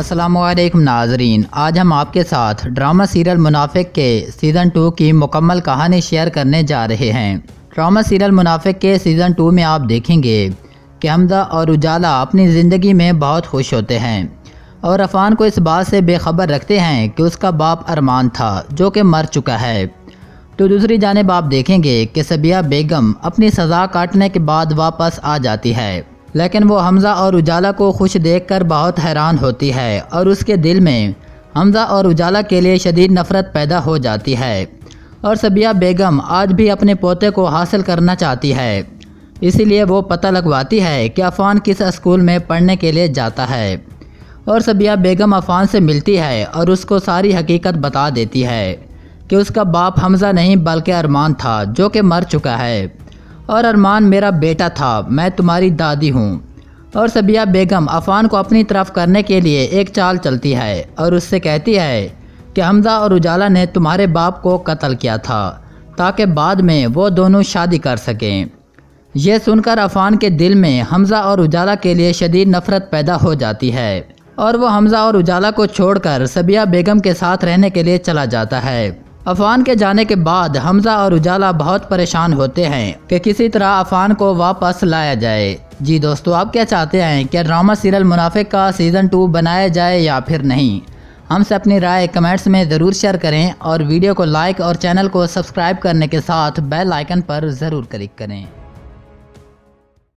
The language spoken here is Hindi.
असलम नाजरीन। आज हम आपके साथ ड्रामा सीरियल मुनाफिक के सीज़न टू की मुकम्मल कहानी शेयर करने जा रहे हैं। ड्रामा सीरियल मुनाफिक के सीज़न टू में आप देखेंगे कि हमदा और उजाला अपनी ज़िंदगी में बहुत खुश होते हैं और अफान को इस बात से बेखबर रखते हैं कि उसका बाप अरमान था, जो कि मर चुका है। तो दूसरी जानब आप देखेंगे कि सबिया बेगम अपनी सज़ा काटने के बाद वापस आ जाती है। लेकिन वो हमज़ा और उजाला को खुश देखकर बहुत हैरान होती है और उसके दिल में हमज़ा और उजाला के लिए शदीद नफ़रत पैदा हो जाती है और सबिया बेगम आज भी अपने पोते को हासिल करना चाहती है। इसीलिए वो पता लगवाती है कि अफ़ान किस स्कूल में पढ़ने के लिए जाता है और सबिया बेगम अफ़ान से मिलती है और उसको सारी हकीकत बता देती है कि उसका बाप हमज़ा नहीं बल्कि अरमान था जो कि मर चुका है। और अरमान मेरा बेटा था, मैं तुम्हारी दादी हूँ। और सबिया बेगम अफान को अपनी तरफ़ करने के लिए एक चाल चलती है और उससे कहती है कि हमजा और उजाला ने तुम्हारे बाप को कत्ल किया था, ताकि बाद में वो दोनों शादी कर सकें। यह सुनकर अफान के दिल में हमजा और उजाला के लिए शदीद नफ़रत पैदा हो जाती है और वो हमजा और उजाला को छोड़कर सबिया बेगम के साथ रहने के लिए चला जाता है। अफान के जाने के बाद हमजा और उजाला बहुत परेशान होते हैं कि किसी तरह अफान को वापस लाया जाए। जी दोस्तों, आप क्या चाहते हैं? क्या ड्रामा सीरियल मुनाफे का सीज़न टू बनाया जाए या फिर नहीं? हमसे अपनी राय कमेंट्स में ज़रूर शेयर करें और वीडियो को लाइक और चैनल को सब्सक्राइब करने के साथ बेल आइकन पर ज़रूर क्लिक करें।